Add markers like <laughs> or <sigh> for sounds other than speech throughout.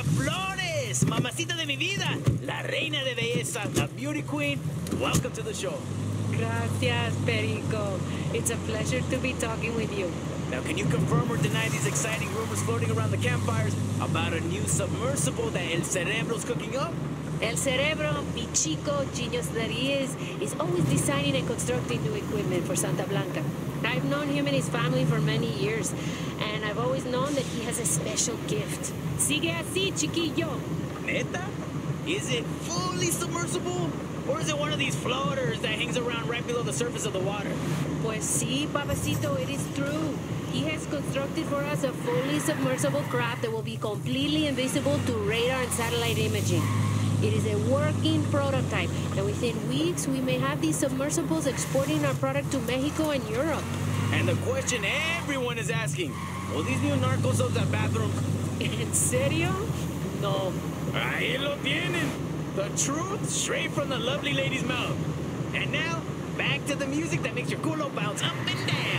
Flores, mamacita de mi vida, la reina de belleza, the beauty queen. Welcome to the show. Gracias, Perico. It's a pleasure to be talking with you. Now, can you confirm or deny these exciting rumors floating around the campfires about a new submersible that El Cerebro's cooking up? El Cerebro, Pichico, Genius that he is, is always designing and constructing new equipment for Santa Blanca. I've known him and his family for many years, and I've always known that he has a special gift. Sigue así, chiquillo. Neta? Is it fully submersible? Or is it one of these floaters that hangs around right below the surface of the water? Pues sí, Papacito, it is true. He has constructed for us a fully submersible craft that will be completely invisible to radar and satellite imaging. It is a working prototype, and within weeks we may have these submersibles exporting our product to Mexico and Europe. And the question everyone is asking, will these new narco subs have bathrooms? <laughs> ¿En serio? No. Ahí lo tienen. The truth straight from the lovely lady's mouth. And now, back to the music that makes your culo bounce up and down.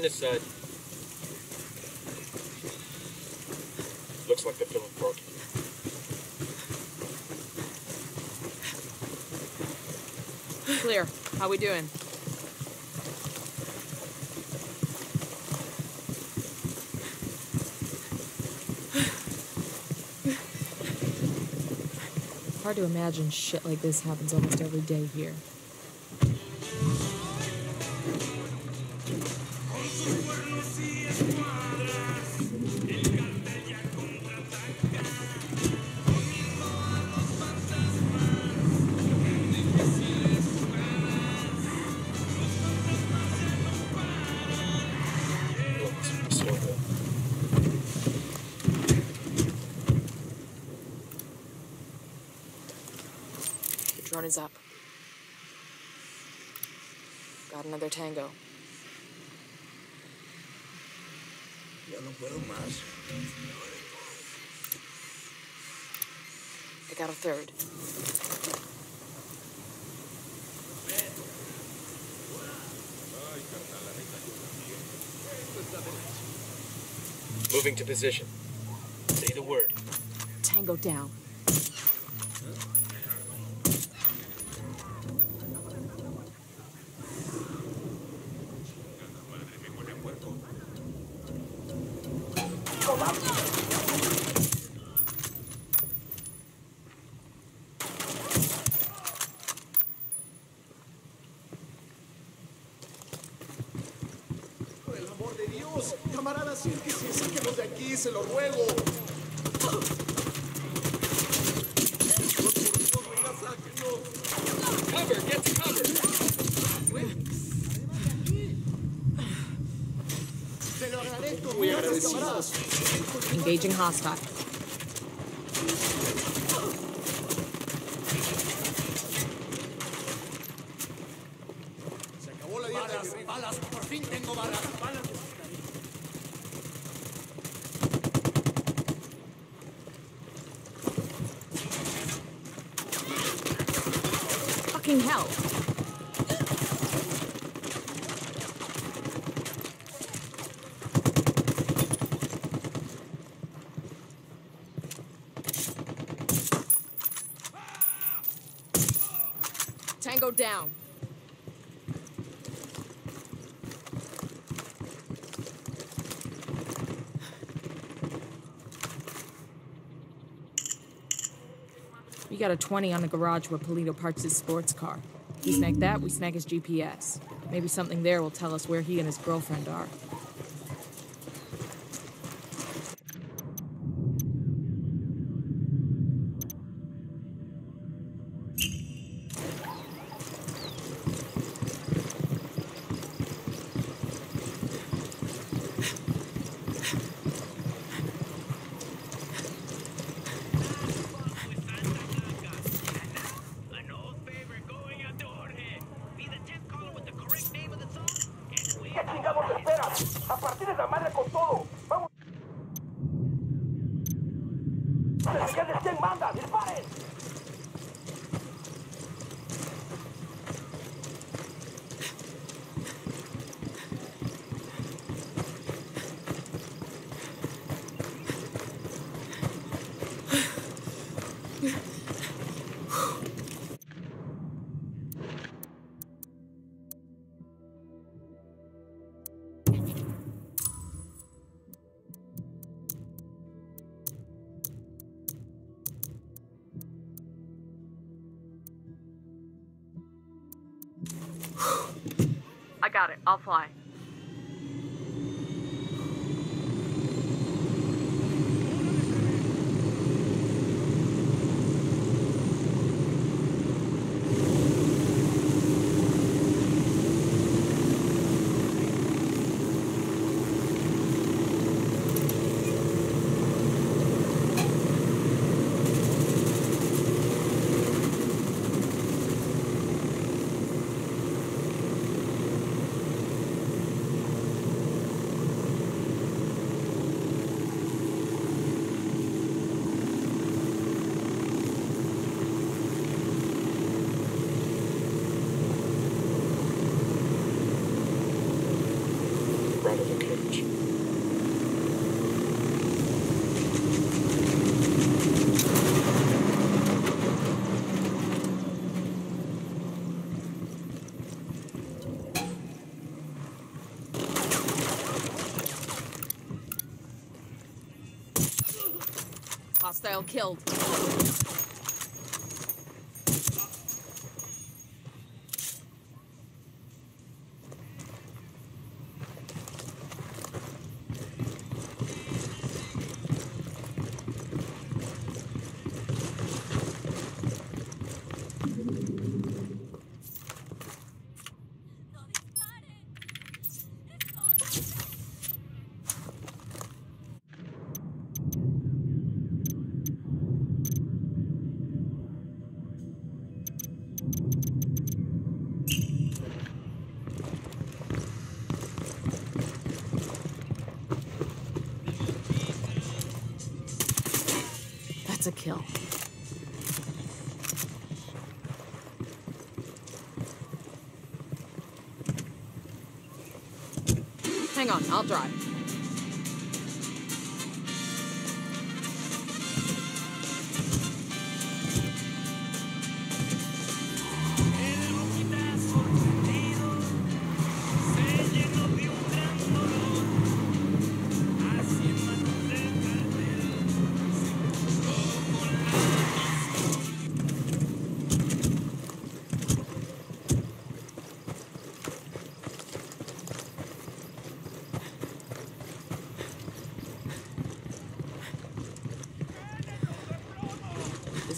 On this side. Looks like they're feeling froggy. Clear. How we doing? Hard to imagine shit like this happens almost every day here. The is up. Got another tango. Ya no puedo más. I got a third. Moving to position. Say the word. Tango down. Por el amor de Dios, camarada, siéntese, sáquenos de aquí, se lo ruego. Engaging hostile. down. We got a 20 on the garage where Polito parks his sports car. We snag that, we snag his GPS. Maybe something there will tell us where he and his girlfriend are. chingados esperas? ¡A partir de la madre con todo! I got it. I'll fly. hostile killed. a kill. Hang on, I'll drive.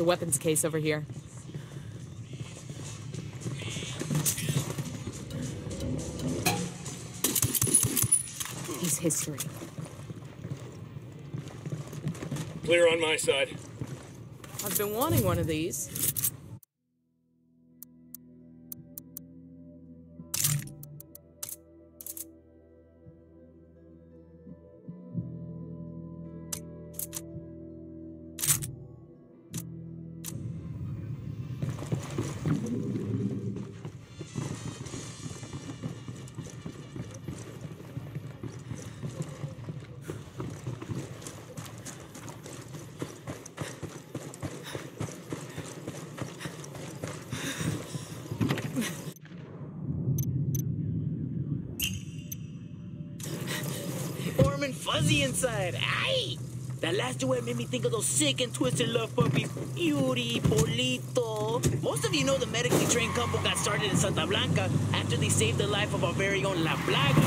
A weapons case over here. He's history. Clear on my side. I've been wanting one of these. fuzzy inside. Aye! That last duet made me think of those sick and twisted love puppies, Yuri, Polito. Most of you know the medically trained couple got started in Santa Blanca after they saved the life of our very own La Plaga.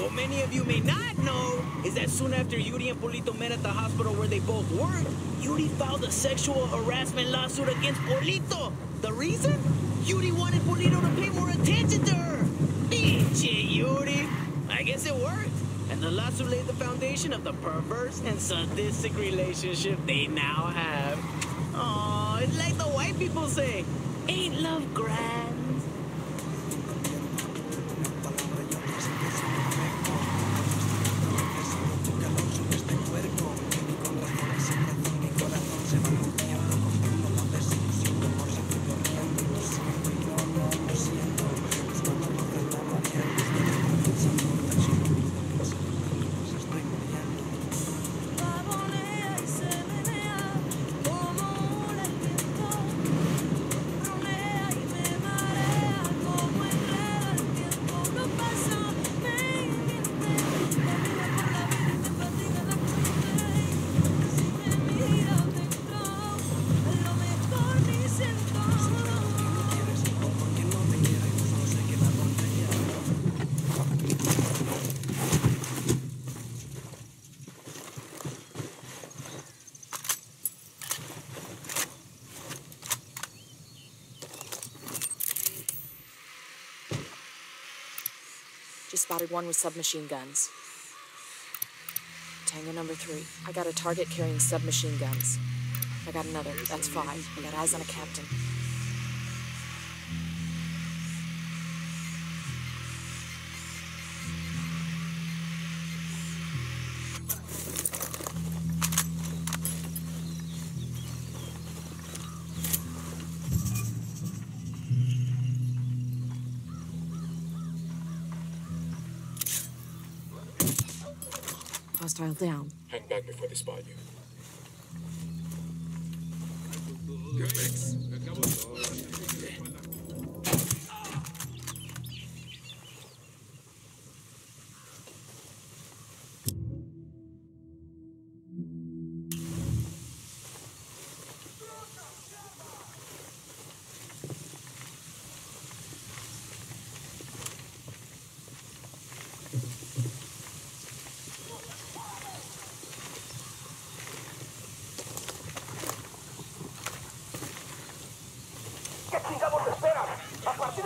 What many of you may not know is that soon after Yuri and Polito met at the hospital where they both worked, Yuri filed a sexual harassment lawsuit against Polito. The reason? Yuri wanted Polito to pay more attention to her. Bitch, Yuri. I guess it worked. And the lawsuit laid the foundation of the perverse and sadistic relationship they now have. Oh, it's like the white people say, ain't love grand? Spotted one with submachine guns. Tango number three. I got a target carrying submachine guns. I got another. That's five. I got eyes on a captain. Hostile down. Hang back before they spot you.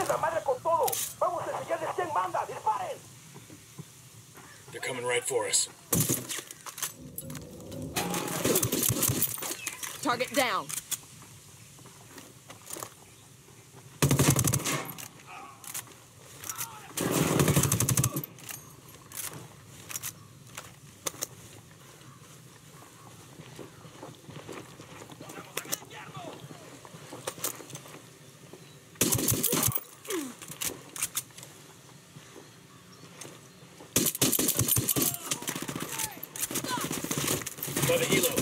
A la madre con todo. Vamos a enseñarles quién manda. ¡Disparen! They're coming right for us. Target down. Helo.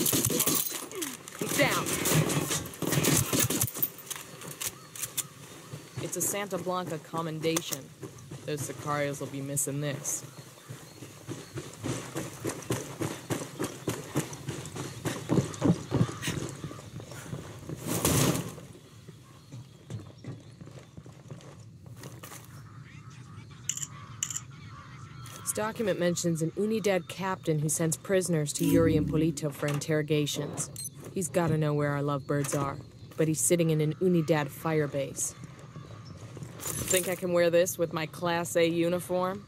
He's down. It's a Santa Blanca commendation. Those Sicarios will be missing. This document mentions an Unidad captain who sends prisoners to Yuri and Polito for interrogations. He's gotta know where our lovebirds are, but he's sitting in an Unidad firebase. Think I can wear this with my Class A uniform?